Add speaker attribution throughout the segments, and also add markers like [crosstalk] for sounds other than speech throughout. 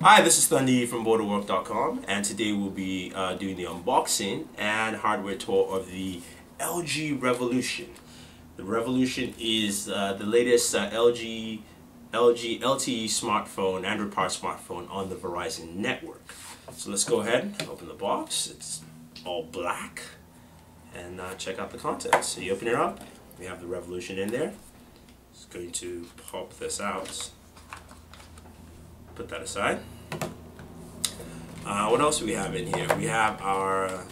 Speaker 1: Hi, this is Thundy from Booredatwork.com and today we'll be uh, doing the unboxing and hardware tour of the LG Revolution. The Revolution is uh, the latest uh, LG LG LTE smartphone, Android powered smartphone on the Verizon network. So let's go ahead, and open the box. It's all black and uh, check out the contents. So you open it up, we have the Revolution in there. Just going to pop this out put that aside. Uh, what else do we have in here? We have our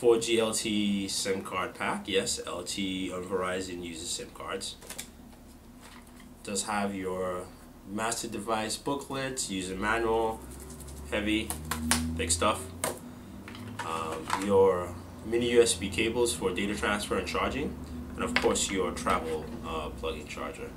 Speaker 1: 4G LTE SIM card pack. Yes, LTE on Verizon uses SIM cards. Does have your master device booklet, user manual, heavy, thick stuff. Um, your mini USB cables for data transfer and charging, and of course your travel uh, plug-in charger.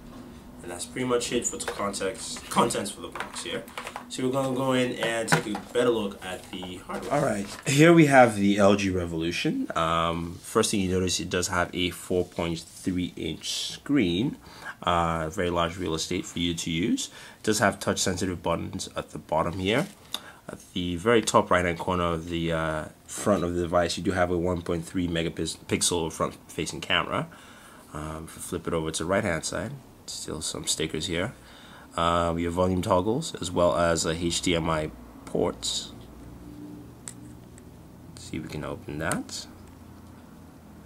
Speaker 1: And that's pretty much it for the context, contents for the box here. So we're to go in and take a better look at the hardware. All right, here we have the LG Revolution. Um, first thing you notice, it does have a 4.3 inch screen. Uh, very large real estate for you to use. It does have touch sensitive buttons at the bottom here. At the very top right hand corner of the uh, front of the device, you do have a 1.3 megapixel front facing camera. Um, flip it over to the right hand side, still some stickers here. Um, your volume toggles as well as a HDMI ports. Let's see if we can open that.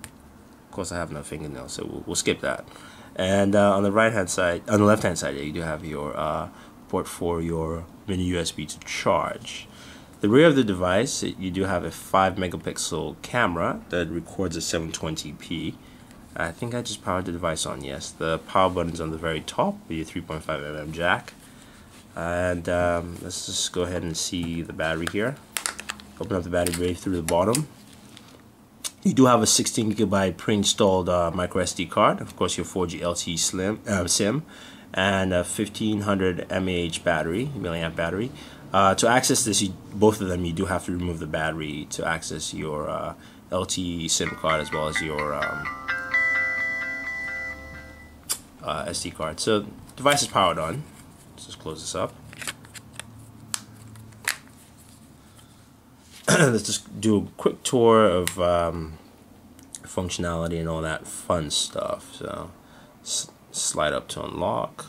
Speaker 1: Of course, I have no fingernails, so we'll, we'll skip that. And uh, on the right hand side, on the left hand side, you do have your uh, port for your mini USB to charge. The rear of the device, you do have a 5 megapixel camera that records at 720p. I think I just powered the device on, yes. The power button's on the very top with your 3.5mm jack. And um, let's just go ahead and see the battery here. Open up the battery bay through the bottom. You do have a 16 gigabyte pre-installed uh, micro SD card, of course your 4G LTE Slim uh, SIM, and a 1500 mAh battery, milliamp battery. Uh, to access this, you, both of them, you do have to remove the battery to access your uh, LTE SIM card as well as your um, uh, SD card. So device is powered on. Let's just close this up. [clears throat] Let's just do a quick tour of um, functionality and all that fun stuff. So slide up to unlock.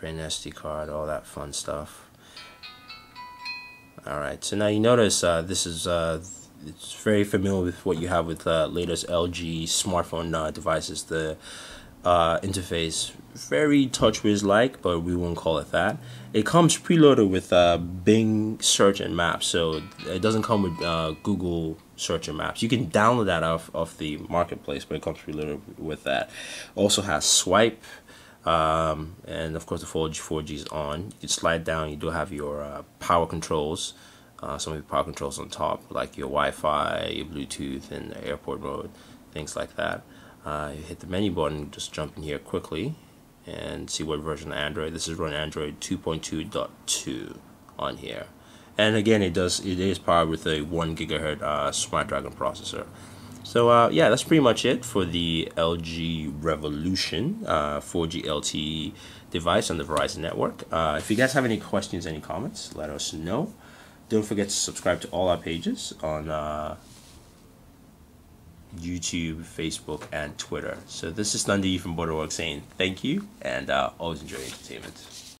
Speaker 1: An SD card, all that fun stuff. Alright, so now you notice uh, this is uh, it's very familiar with what you have with uh, latest LG smartphone uh, devices. The uh, interface very TouchWiz like, but we won't call it that. It comes preloaded with uh, Bing search and maps, so it doesn't come with Google search and maps. You can download that off of the marketplace, but it comes preloaded with that. Also has Swype. Um, and of course the 4G 4G is on. You slide down. You do have your uh, power controls. Uh, some of your power controls on top, like your Wi-Fi, your Bluetooth, and airport mode, things like that. Uh, you hit the menu button, just jump in here quickly, and see what version of Android. This is running Android 2.2.2 on here. And again, it does it is powered with a one gigahertz uh, Snapdragon processor. So uh, yeah, that's pretty much it for the LG Revolution uh, 4G LTE device on the Verizon network. Uh, if you guys have any questions, any comments, let us know. Don't forget to subscribe to all our pages on uh, YouTube, Facebook, and Twitter. So this is Nandi from Booredatworks saying thank you and uh, always enjoy entertainment.